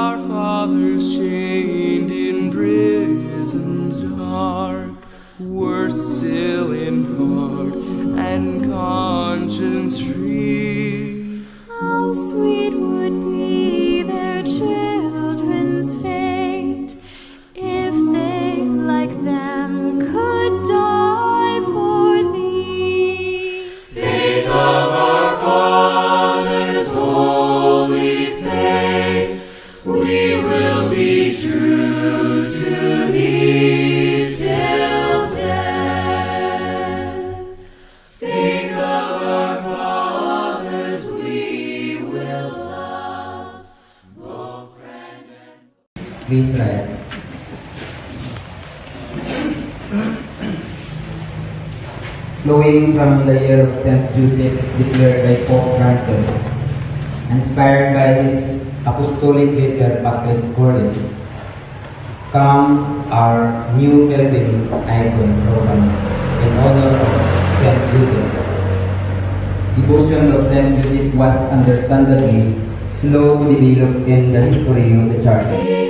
Our fathers chained in prisons dark were still in heart and conscience free. How sweet Flowing from the year of St. Joseph declared by Pope Francis, inspired by his apostolic letter Patris Cordis, come our new pilgrim icon program in honor of St. Joseph. The devotion of St. Joseph was understandably slow to develop in the history of the church.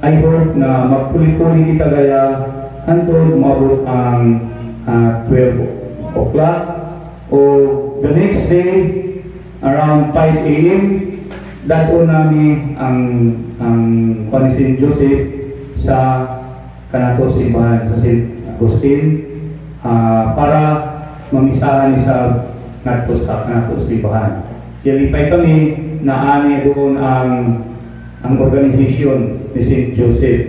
I hope na magpuli-puli kita gaya hantod mabot ang ah, 12 o'clock o the next day around 5 a.m. dato nami ang ang Panisin Joseph sa kanato simbahan sa St. Agustin ah, para mamisahan ni sa sa kanato simbahan. Yalipay kami na ani doon ang ang organisasyon ni St. Joseph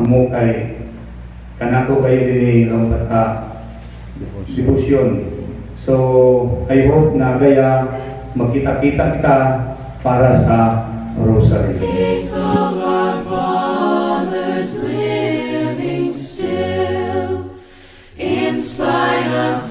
amo kay kanako kayo din ng ka devotion. So, I hope na gaya magkita-kita kita para sa rosary. Still, in spite of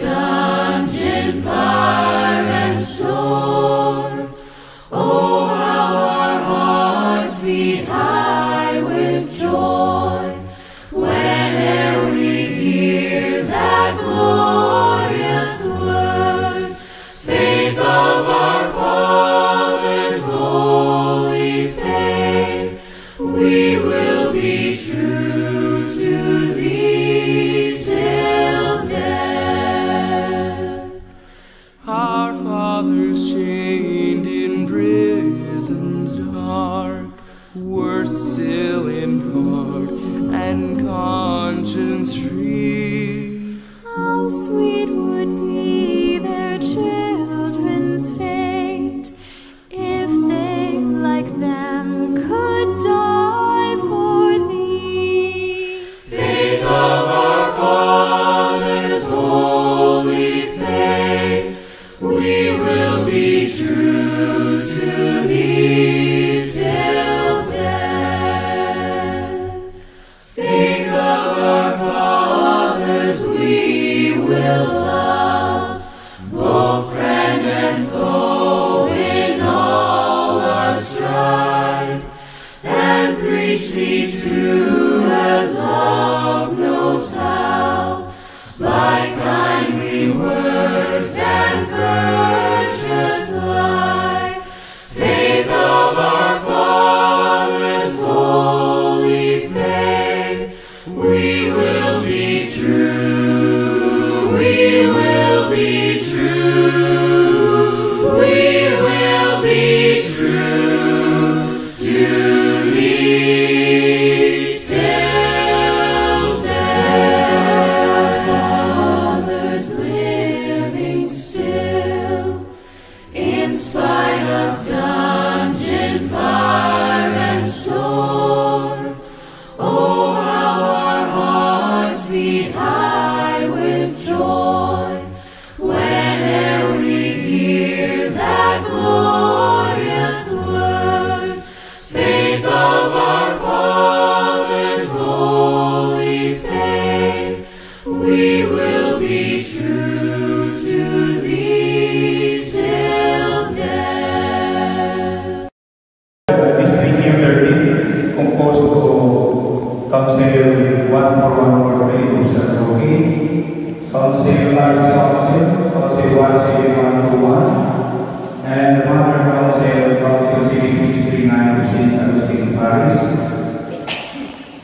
we will be.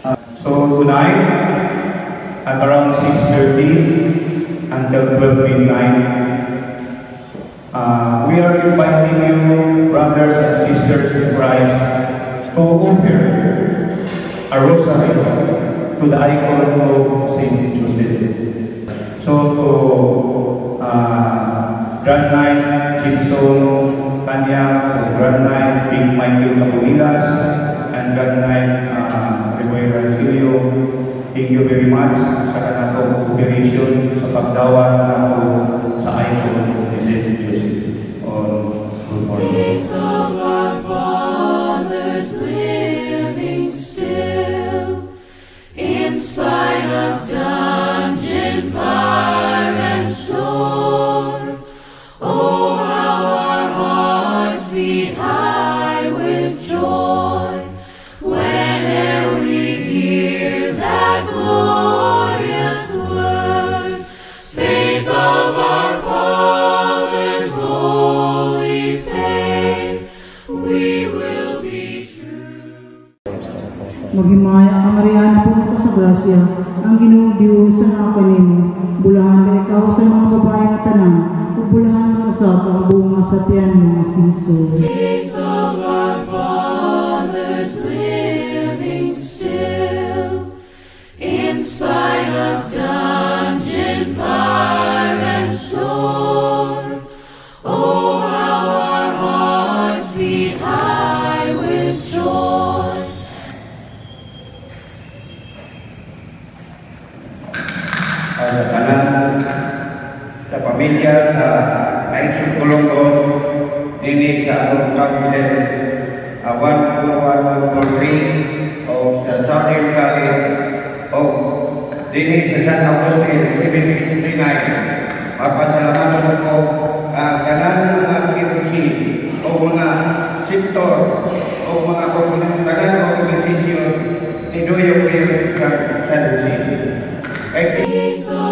Uh, So tonight, at around 6.30 until 12 midnight, uh, we are inviting you, brothers and sisters in Christ, to offer a rosary to the icon of Saint Joseph. So to uh, Grand Knight Jimson Kanyang, to Grand Knight King Michael Caponilas, and Grand Knight uh, Reboy Rancilio, thank you very much sa kanatong sa sa Joseph. Good morning. Spite of Maghimaya ka Mariana puno ka sa grasya, ang Dios sa mga kanimo. Bulahan ka ikaw sa mga babae nga tanan, ug bulahan mo nga siso. Faith of our fathers living still, in spite of dungeon fire and sword. 14143 o sa Southern College o dini sa San Agustin 7639 Mapasalamatan ko ang tanan mga PUC o mga sektor o mga tanan o organisasyon ni Doyo Kayo San Jose. Thank you.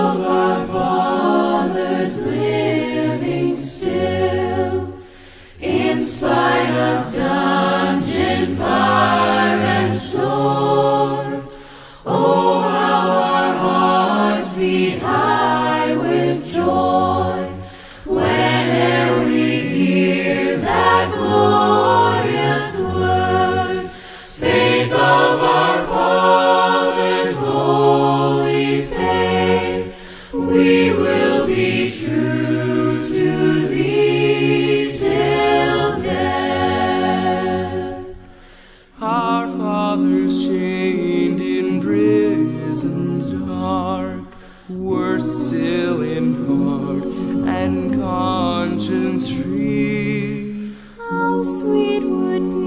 Sweet would be